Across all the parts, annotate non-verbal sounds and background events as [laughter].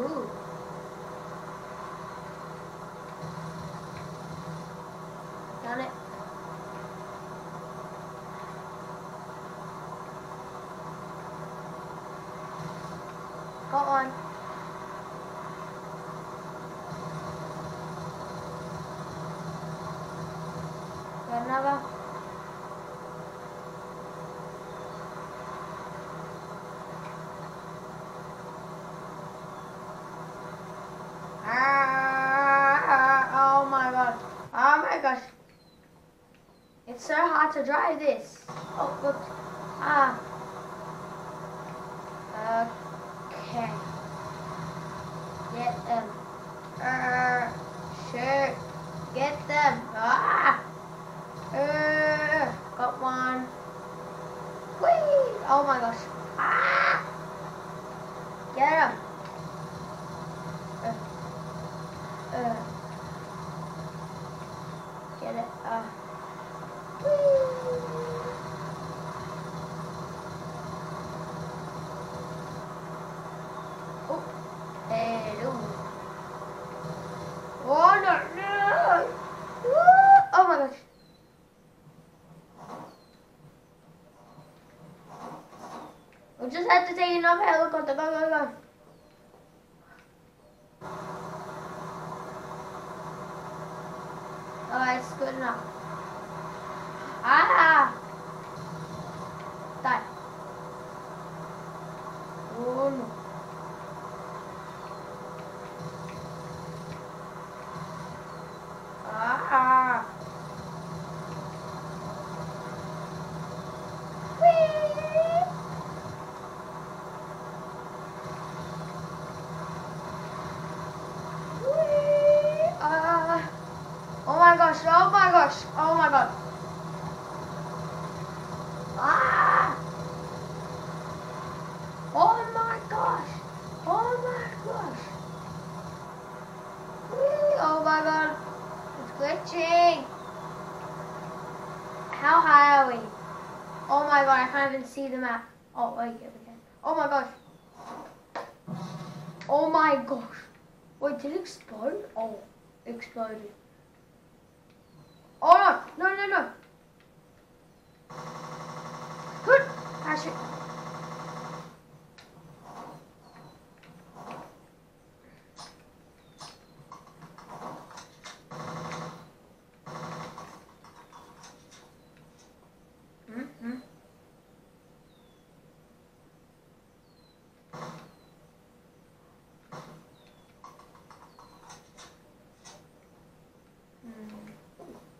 Got it. Got one. Got another. My gosh. It's so hard to drive this. Oh, look. Ah. Okay. Get them. Uh, sure. Get them. Ah. Uh, got one. Whee! Oh my gosh. Ah. Get him. Uh, uh, get it. Uh. Whee! Oh, hello. Oh no, no. Woo! Oh my gosh. We just had to take another helicopter. Go, go, go. Oh, it's good enough. Ah! Die. Oh no. Ah! Whee! Whee! Ah! Oh my gosh, oh my gosh, oh my god. Ah! Oh my gosh, oh my gosh. Oh my god, it's glitching. How high are we? Oh my god, I can't even see the map. Oh, wait, yeah, we can. Oh my gosh. Oh my gosh. Wait, did it explode? Oh, exploded. No, no, no. Good. It. Mm-hmm.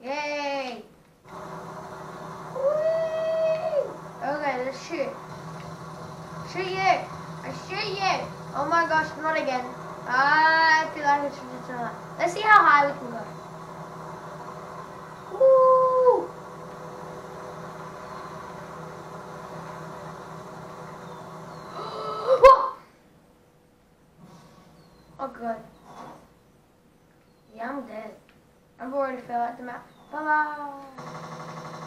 Yay! Whee! Okay, let's shoot. Shoot you! I shoot you! Oh my gosh, not again. I feel like just another. Let's see how high we can go. Woo! [gasps] Oh good. Yeah, I'm dead. I've already fell out the map. Bye bye.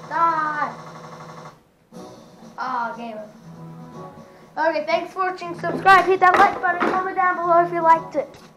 Die. Ah, game over. Okay, thanks for watching. Subscribe, hit that like button, comment down below if you liked it.